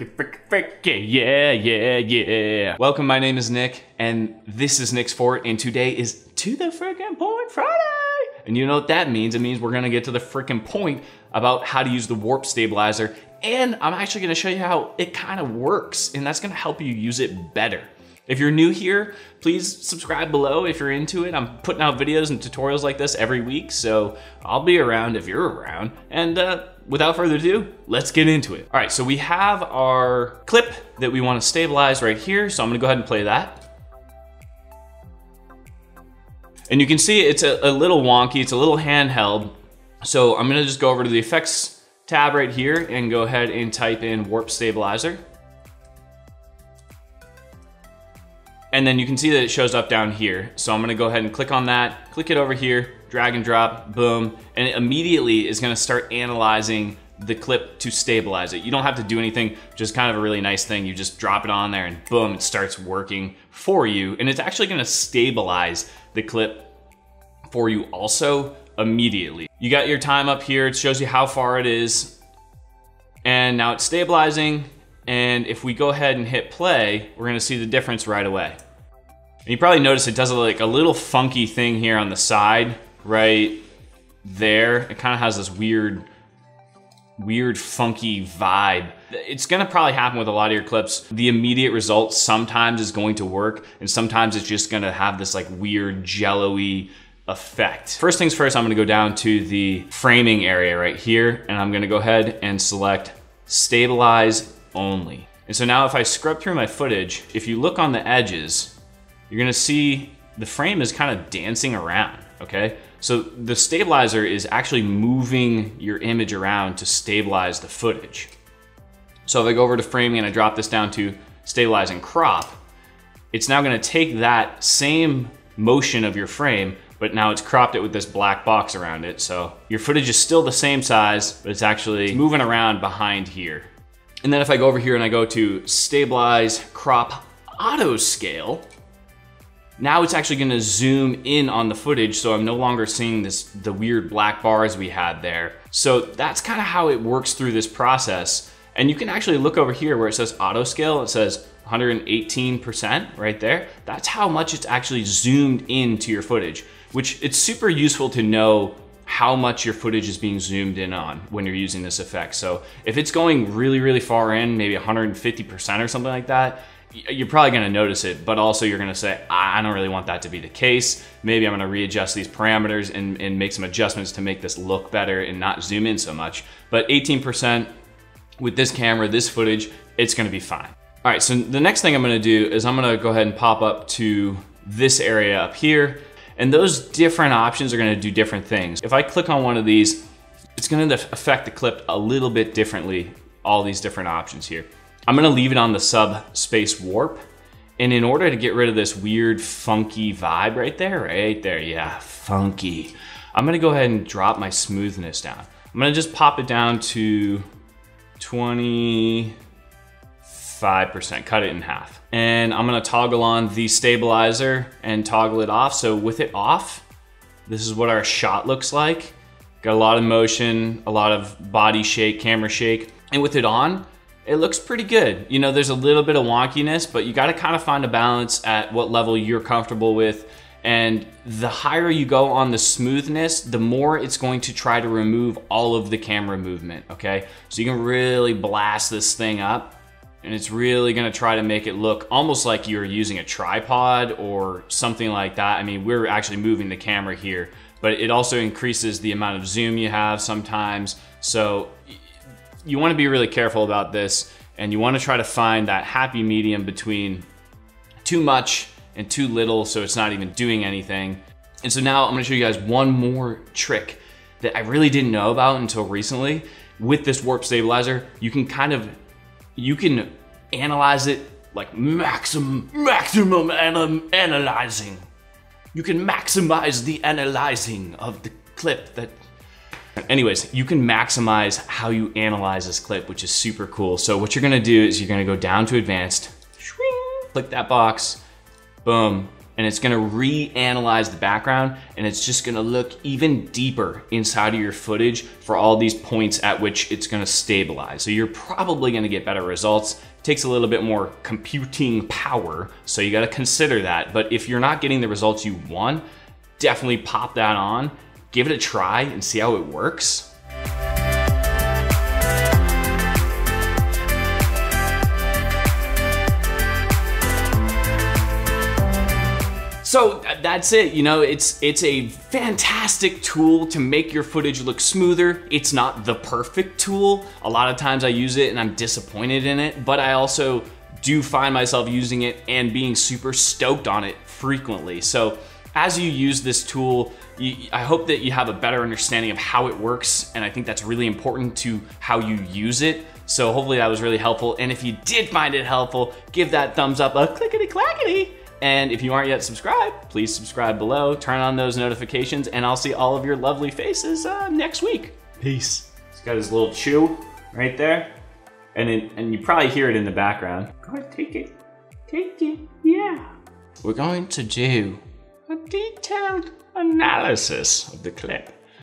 Yeah, yeah, yeah. Welcome, my name is Nick, and this is Nick's Fort, and today is To the Freaking Point Friday! And you know what that means? It means we're gonna get to the freaking point about how to use the warp stabilizer, and I'm actually gonna show you how it kind of works, and that's gonna help you use it better. If you're new here, please subscribe below if you're into it. I'm putting out videos and tutorials like this every week, so I'll be around if you're around. And uh, without further ado, let's get into it. All right, so we have our clip that we wanna stabilize right here, so I'm gonna go ahead and play that. And you can see it's a, a little wonky, it's a little handheld. So I'm gonna just go over to the effects tab right here and go ahead and type in warp stabilizer. And then you can see that it shows up down here. So I'm gonna go ahead and click on that, click it over here, drag and drop, boom, and it immediately is gonna start analyzing the clip to stabilize it. You don't have to do anything, just kind of a really nice thing. You just drop it on there and boom, it starts working for you. And it's actually gonna stabilize the clip for you also immediately. You got your time up here, it shows you how far it is. And now it's stabilizing, and if we go ahead and hit play, we're gonna see the difference right away. And you probably notice it does like a little funky thing here on the side, right there. It kind of has this weird, weird funky vibe. It's gonna probably happen with a lot of your clips. The immediate result sometimes is going to work, and sometimes it's just gonna have this like weird jello-y effect. First things first, I'm gonna go down to the framing area right here, and I'm gonna go ahead and select stabilize only. And so now if I scrub through my footage, if you look on the edges, you're gonna see the frame is kind of dancing around, okay? So the stabilizer is actually moving your image around to stabilize the footage. So if I go over to framing and I drop this down to stabilize and crop, it's now gonna take that same motion of your frame, but now it's cropped it with this black box around it. So your footage is still the same size, but it's actually moving around behind here. And then if I go over here and I go to stabilize, crop, auto scale, now it's actually gonna zoom in on the footage so I'm no longer seeing this the weird black bars we had there. So that's kind of how it works through this process. And you can actually look over here where it says auto scale, it says 118% right there. That's how much it's actually zoomed into your footage, which it's super useful to know how much your footage is being zoomed in on when you're using this effect. So if it's going really, really far in, maybe 150% or something like that, you're probably gonna notice it, but also you're gonna say, I don't really want that to be the case. Maybe I'm gonna readjust these parameters and, and make some adjustments to make this look better and not zoom in so much. But 18% with this camera, this footage, it's gonna be fine. All right, so the next thing I'm gonna do is I'm gonna go ahead and pop up to this area up here and those different options are gonna do different things. If I click on one of these, it's gonna affect the clip a little bit differently, all these different options here. I'm gonna leave it on the subspace warp. And in order to get rid of this weird funky vibe right there, right there, yeah, funky. I'm gonna go ahead and drop my smoothness down. I'm gonna just pop it down to 25%, cut it in half and I'm gonna toggle on the stabilizer and toggle it off. So with it off, this is what our shot looks like. Got a lot of motion, a lot of body shake, camera shake. And with it on, it looks pretty good. You know, there's a little bit of wonkiness, but you gotta kind of find a balance at what level you're comfortable with. And the higher you go on the smoothness, the more it's going to try to remove all of the camera movement, okay? So you can really blast this thing up and it's really gonna try to make it look almost like you're using a tripod or something like that. I mean, we're actually moving the camera here, but it also increases the amount of zoom you have sometimes. So you wanna be really careful about this and you wanna try to find that happy medium between too much and too little so it's not even doing anything. And so now I'm gonna show you guys one more trick that I really didn't know about until recently. With this warp stabilizer, you can kind of you can analyze it like maximum, maximum anal analyzing. You can maximize the analyzing of the clip that Anyways, you can maximize how you analyze this clip, which is super cool. So what you're gonna do is you're gonna go down to advanced, click that box, boom, and it's gonna reanalyze the background and it's just gonna look even deeper inside of your footage for all these points at which it's gonna stabilize. So you're probably gonna get better results. It takes a little bit more computing power, so you gotta consider that. But if you're not getting the results you want, definitely pop that on, give it a try and see how it works. That's it. You know, it's it's a fantastic tool to make your footage look smoother. It's not the perfect tool. A lot of times I use it and I'm disappointed in it, but I also do find myself using it and being super stoked on it frequently. So as you use this tool, you, I hope that you have a better understanding of how it works, and I think that's really important to how you use it. So hopefully that was really helpful. And if you did find it helpful, give that thumbs up a clickety clackety and if you aren't yet subscribed, please subscribe below, turn on those notifications, and I'll see all of your lovely faces uh, next week. Peace. He's got his little chew right there. And, it, and you probably hear it in the background. Go ahead, take it. Take it, yeah. We're going to do a detailed analysis of the clip.